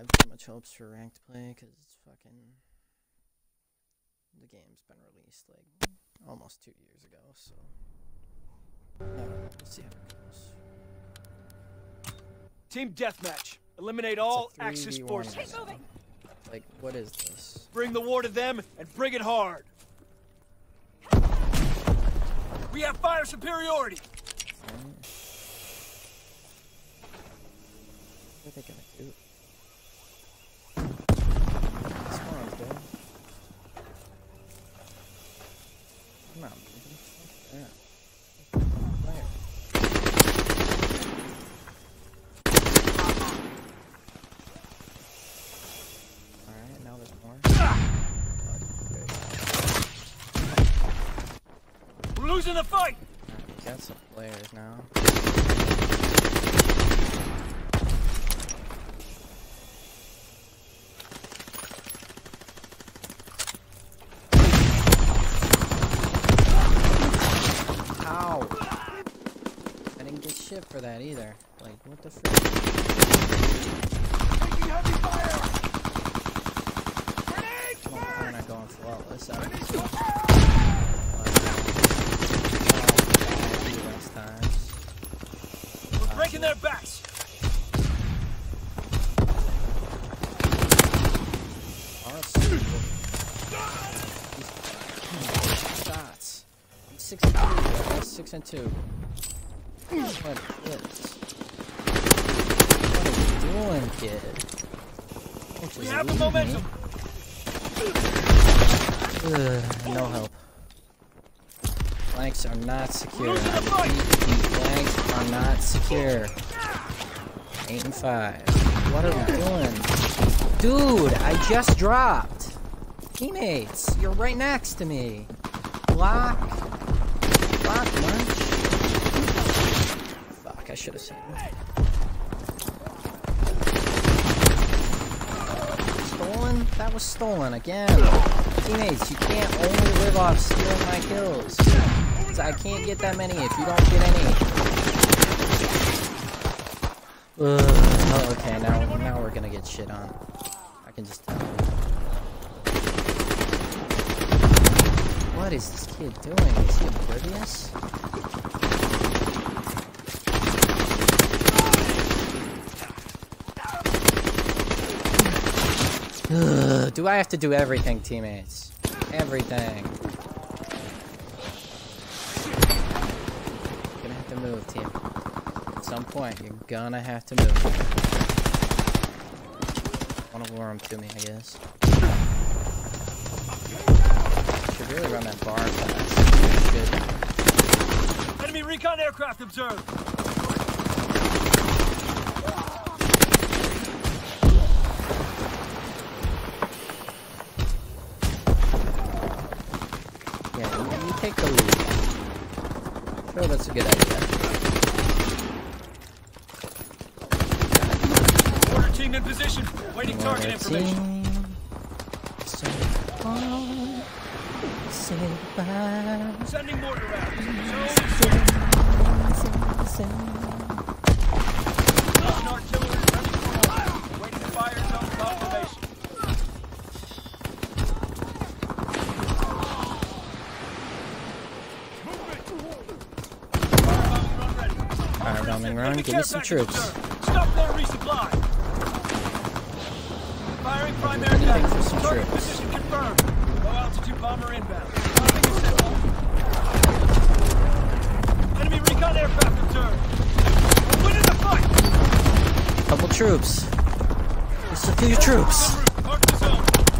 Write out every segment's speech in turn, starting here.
have too much hopes for ranked play because it's fucking. The game's been released like almost two years ago, so. I don't see how it goes. Team deathmatch. Eliminate It's all Axis 3v1 forces. now. Like, what is this? Bring the war to them and bring it hard. We have fire superiority. Alright. What are they gonna do? Come on, dude. I'm not moving. Fuck that. Fire. Alright, now there's more. Oh, great. We're losing the fight. Alright, we got some players now. Ow! I didn't get shit for that either. Like, what the frick? Taking heavy fire. Come on, we're not going flawless. out of Grenades this. go- Oh, last times. We're breaking their backs. Shots. Six and two. That's six and two. What is? What are you doing, kid? Don't We have the momentum. Ugh, no help. Flanks are not secure. The. Flanks are not secure. Eight and five. What are we doing? Dude, I just dropped. Teammates, you're right next to me. Block. Block lunch. Fuck, I should have seen it. Stolen? That was stolen again. Teammates, you can't only live off stealing my kills. I can't get that many if you don't get any. Ugh. Oh, okay, now now we're gonna get shit on. I can just tell. What is this kid doing? Is he oblivious? Do I have to do everything, teammates? Everything. Gonna have to move, team. At some point, you're gonna have to move. Wanna him to me, I guess. Should really run that BAR fast. Enemy recon aircraft observed. Yeah, you, you take the lead. Sure, that's a good idea. Order team in position. Waiting target information. So. Say goodbye. Sending mortar rounds. Say, Zone say, say. Russian artillery ready for order. Waiting fire zone confirmation. Firebombing run ready. Firebombing run, give me some package troops. observed. Stop there, resupply. Firing primary anything gun. for some Target troops. position confirmed. Low altitude bomber inbound. Targeting a sentinel. Enemy recon aircraft observed. We're winning the fight. Couple troops. Just a few troops. En route. Mark the.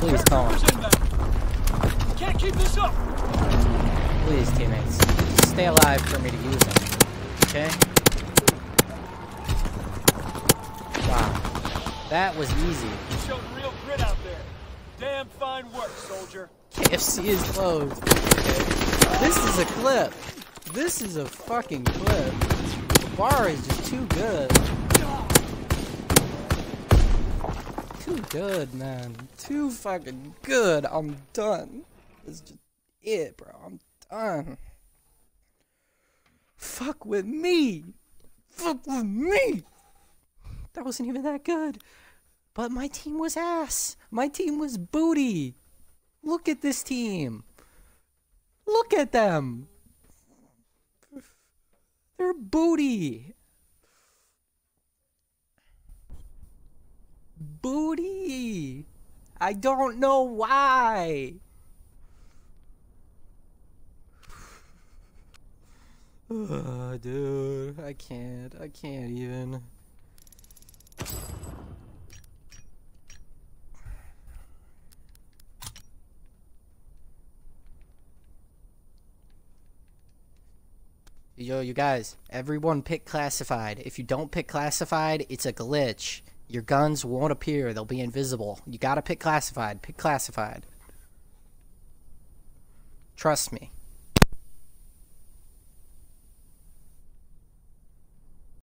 Please, call 'em. Troopers inbound. Can't keep this up. Please, teammates. Stay alive for me to use them. Okay? Wow. That was easy. You showed real grit out there. Damn fine work, soldier. KFC is closed. This is a clip. This is a fucking clip. The BAR is just too good. Too good, man. Too fucking good. I'm done. That's just it, bro. I'm done. Fuck with me. Fuck with me. That wasn't even that good. But my team was ass. My team was booty. Look at this team. Look at them. They're booty. Booty. I don't know why. Ugh, dude, I can't. I can't even. Yo, you guys, everyone pick classified. If you don't pick classified, it's a glitch. Your guns won't appear, they'll be invisible. You gotta pick classified. Pick classified. Trust me.